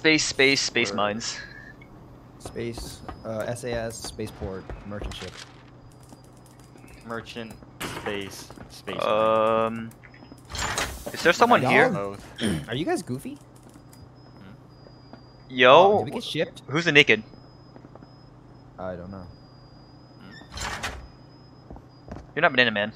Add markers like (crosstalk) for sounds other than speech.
Space, space, space mines. Space, uh, SAS, spaceport, merchant ship. Merchant, space, space. Um. Is there someone here? (clears throat) Are you guys goofy? Hmm? Yo, Did we get shipped? who's the naked? I don't know. You're not Banana Man.